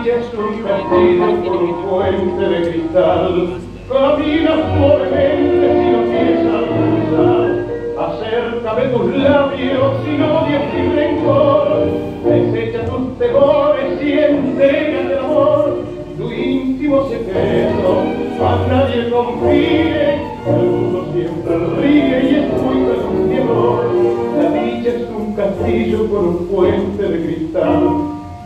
orillas suspendidas por un puente de cristal. Camina suavemente si no piensas cruzar. Acércame tus labios sin odio, sin rencor. Desecha tus temores y entrega el amor. Tu íntimo secreto a nadie confíe. El mundo siempre ríe y es muy calumniador. La dicha es un castillo con un puente de cristal.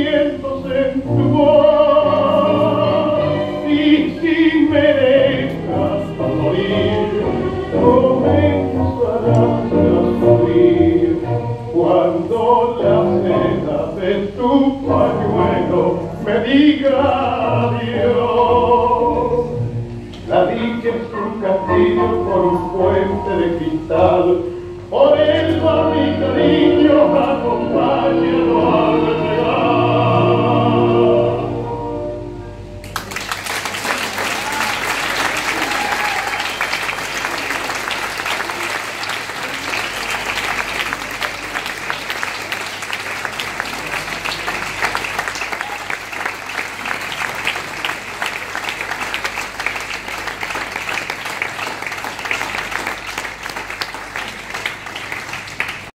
mientos en tu voz y si me dejas morir, comenzarás a morir cuando la sedas de tu pañuelo me diga Dios. La dicha es un castillo por un puente de cristal, por el barricadillo acompañado.